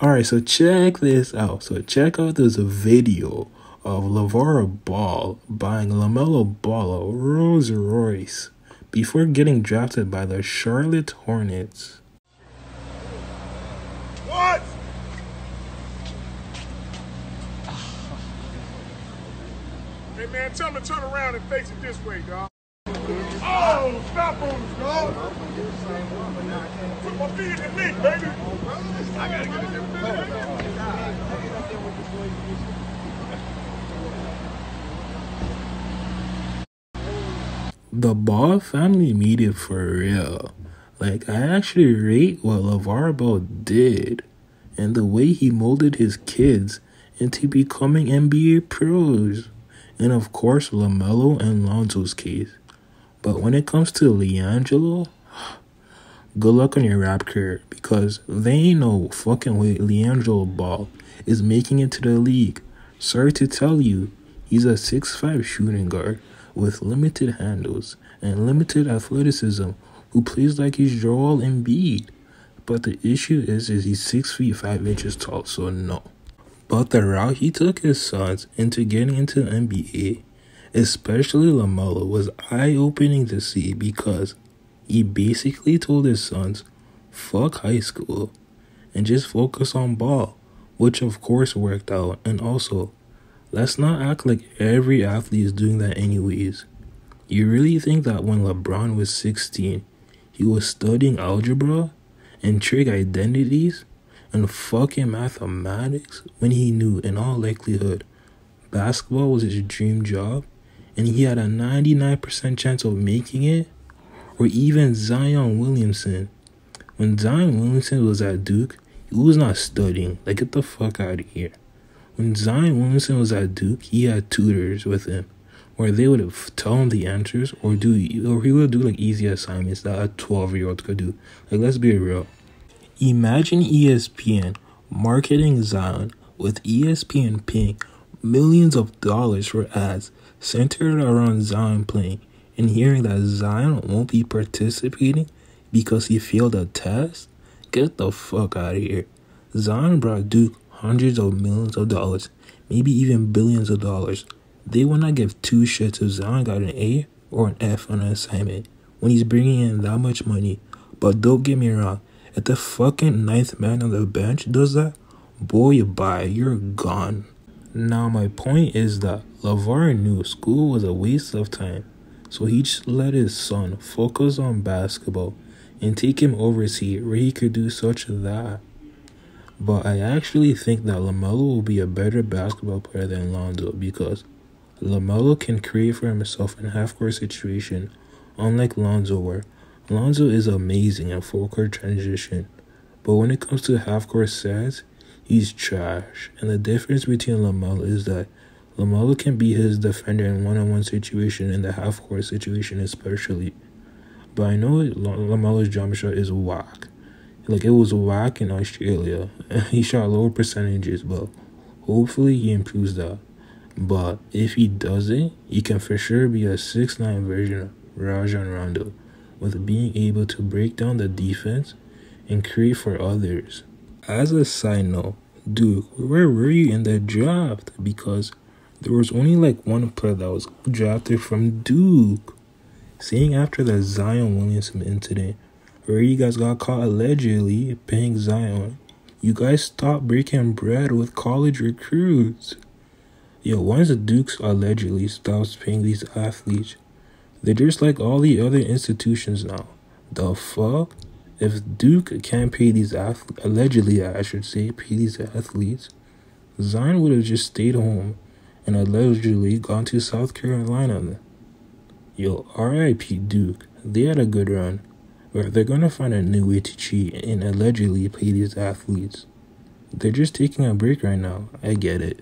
All right, so check this out. So check out this video of LaVar Ball buying LaMelo Ball a Rolls Royce before getting drafted by the Charlotte Hornets. What? hey man, tell him to turn around and face it this way, dog. Oh, stop on us, dog. Put my feet in the knee, baby. I gotta get it The Ball family made it for real. Like, I actually rate what LaVar Ball did and the way he molded his kids into becoming NBA pros. And of course, LaMelo and Lonzo's case. But when it comes to LiAngelo, good luck on your rap career because they ain't no fucking way LiAngelo Ball is making it to the league. Sorry to tell you, he's a six-five shooting guard with limited handles and limited athleticism who plays like he's Joel Embiid. But the issue is, is he's six feet five inches tall, so no. But the route he took his sons into getting into the NBA, especially LaMelo, was eye-opening to see because he basically told his sons, fuck high school and just focus on ball, which of course worked out. And also, let's not act like every athlete is doing that anyways. You really think that when LeBron was 16, he was studying algebra and trig identities and fucking mathematics when he knew, in all likelihood, basketball was his dream job and he had a 99% chance of making it? Or even Zion Williamson. When Zion Williamson was at Duke, he was not studying. Like, get the fuck out of here. When Zion Williamson was at Duke, he had tutors with him where they would tell him the answers or do or he would do like easy assignments that a 12 year old could do. Like, let's be real. Imagine ESPN marketing Zion with ESPN paying millions of dollars for ads centered around Zion playing and hearing that Zion won't be participating because he failed a test? Get the fuck out of here. Zion brought Duke hundreds of millions of dollars, maybe even billions of dollars. They will not give two shits if Zion got an A or an F on an assignment when he's bringing in that much money. But don't get me wrong, if the fucking ninth man on the bench does that, boy, bye, you're gone. Now, my point is that LaVar knew school was a waste of time, so he just let his son focus on basketball and take him overseas where he could do such that. But I actually think that LaMelo will be a better basketball player than Lonzo because LaMelo can create for himself in half-court situation, unlike Lonzo where Lonzo is amazing in full-court transition, but when it comes to half-court sets, he's trash. And the difference between LaMelo is that LaMelo can be his defender in one-on-one situation in the half-court situation especially. But I know LaMelo's jump shot is whack. Like it was whack in Australia. he shot lower percentages, but hopefully he improves that. But if he doesn't, he can for sure be a six nine version of Rajon Rondo, with being able to break down the defense and create for others. As a side note, Duke, where were you in the draft? Because there was only like one player that was drafted from Duke. Seeing after the Zion Williamson incident, where you guys got caught allegedly paying Zion, you guys stopped breaking bread with college recruits. Yo, once the Dukes allegedly stops paying these athletes, they're just like all the other institutions now. The fuck? If Duke can't pay these athletes, allegedly, I should say, pay these athletes, Zion would have just stayed home and allegedly gone to South Carolina. Yo, RIP Duke, they had a good run, they're gonna find a new way to cheat and allegedly pay these athletes. They're just taking a break right now. I get it.